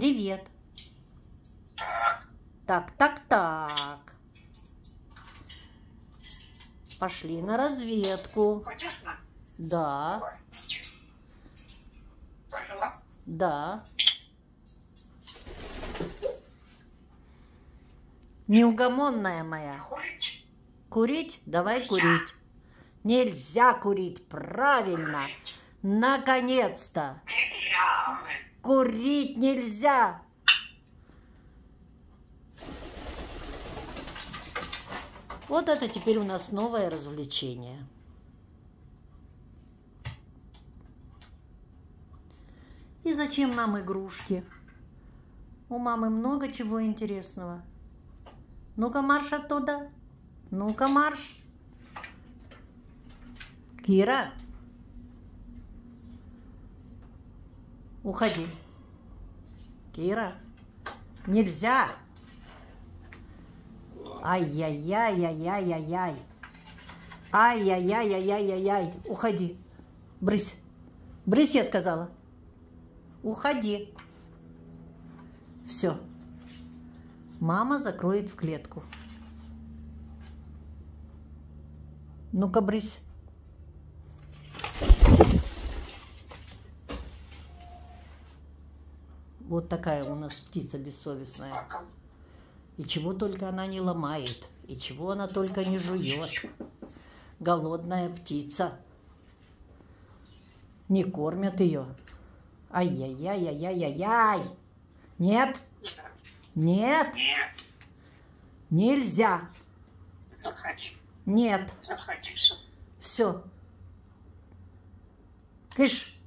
Привет. Так, Так, так. Пошли на разведку. конечно. Да, да. Неугомонная моя. Курить? Курить? Давай курить. Нельзя курить, правильно. Наконец-то. Курить нельзя. Вот это теперь у нас новое развлечение. И зачем нам игрушки? У мамы много чего интересного. Ну-ка марш оттуда. Ну-ка марш. Кира. Уходи. Кира. Нельзя. Ай-яй-яй-яй-яй-яй-яй. Ай-яй-яй-яй-яй-яй. Уходи. Брысь. Брысь, я сказала. Уходи. Все. Мама закроет в клетку. Ну-ка, брысь. Вот такая у нас птица бессовестная. И чего только она не ломает, и чего она только не жует. Голодная птица. Не кормят ее. Ай-яй-яй-яй-яй-яй. Нет, Нет. нет, Нет. нельзя. Заходи. Нет, Заходи. Все. все. Кыш.